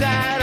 inside.